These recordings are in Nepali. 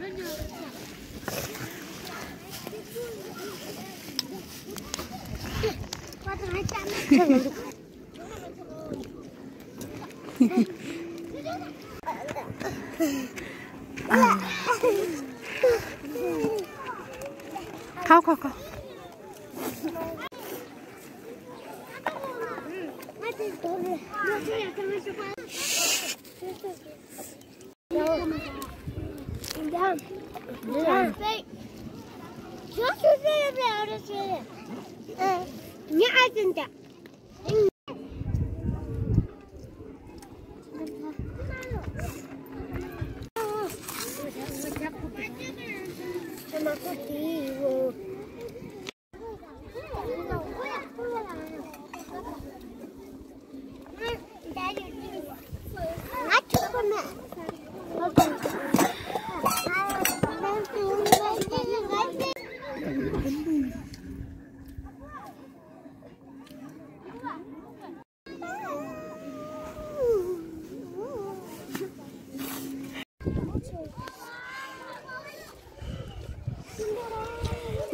我怎么嗯 Sama aku tiwo.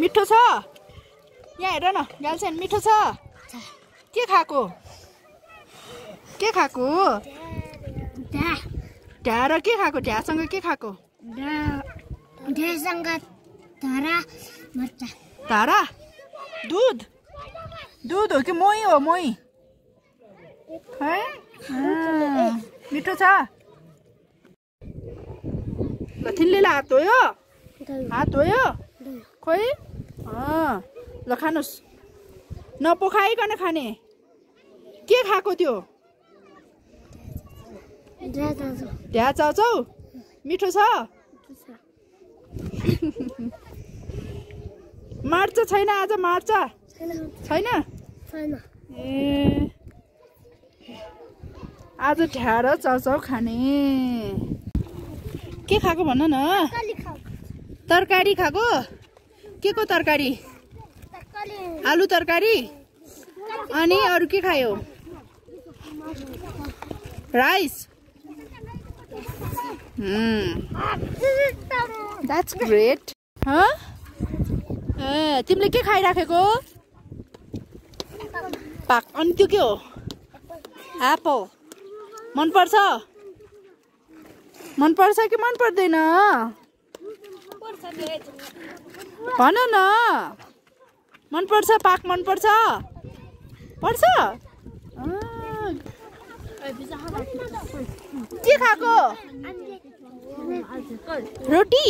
मिठो छ? यहाँ हेर न गार्लफ्रेन्ड मिठो छ। के खाएको? के खाएको? ढ्या र के खाएको? ढ्यासँग के खाएको? धरा दुध? दुध हो कि मोही हो मोही? है? मिठो छ? ल थिन्लेले हात धोयो? हात धोयो? खोइ? ल खानुहोस् नपोखाइकन खाने। के खाएको त्यो? ढ्या चाउचाउ मिठो छ? मार्छ छैन आज मार्छ छैन। ए। आज ढ्या र चाउचाउ खाने। के खाएको भन न? तरकारी खाएको? के को तरकारी? आलु तरकारी? अनि अरू के खायो? राइस? द्याट्स ग्रेट ए तिमीले के खाइराखेको? पाक। अनि त्यो के हो? एप्पल मनपर्छ? मनपर्छ कि मन पर्दैन भन न। मनपर्छ पाक मनपर्छ। पर्छ। के खाएको? रोटी।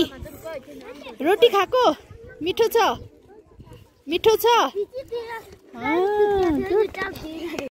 रोटी खाएको? मिठो छ। मिठो छ।